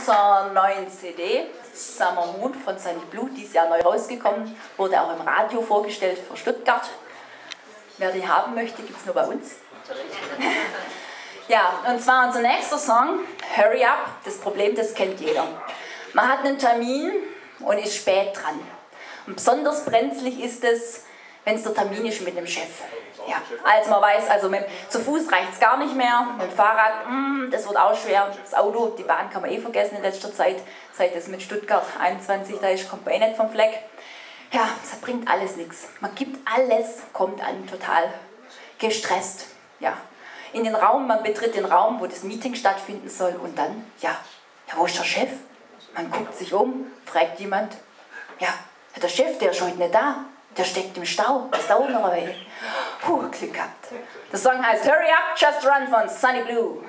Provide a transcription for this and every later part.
unserer neuen CD, Summer Moon von Sunny Blue, dieses Jahr neu rausgekommen, wurde auch im Radio vorgestellt für Stuttgart. Wer die haben möchte, gibt es nur bei uns. ja, und zwar unser nächster Song, Hurry Up. Das Problem, das kennt jeder. Man hat einen Termin und ist spät dran. Und besonders brenzlig ist es, wenn es der Termin ist mit dem Chef. Ja, also man weiß, also mit, zu Fuß reicht es gar nicht mehr, mit dem Fahrrad, mm, das wird auch schwer. Das Auto, die Bahn kann man eh vergessen in letzter Zeit, seit es mit Stuttgart 21 da ist, kommt man eh nicht vom Fleck. Ja, das bringt alles nichts. Man gibt alles, kommt an, total gestresst. Ja, in den Raum, man betritt den Raum, wo das Meeting stattfinden soll und dann, ja, ja wo ist der Chef? Man guckt sich um, fragt jemand, ja, der Chef, der ist heute nicht da. Der steckt im Stau, das dauert noch eine Weile. Puh, Glück gehabt. Der Song heißt Hurry Up, Just Run von Sunny Blue.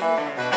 Bye.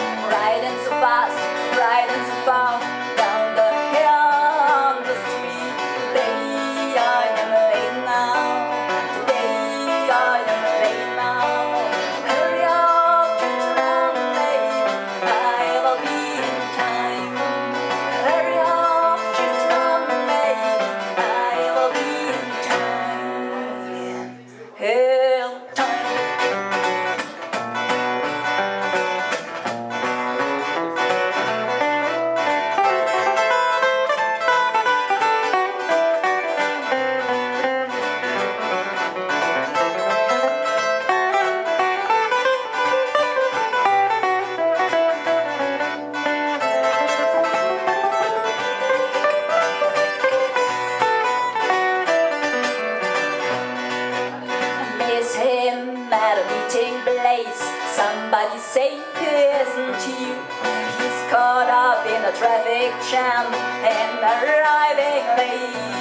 at a meeting place. Somebody say he isn't you He's caught up in a traffic jam And arriving late.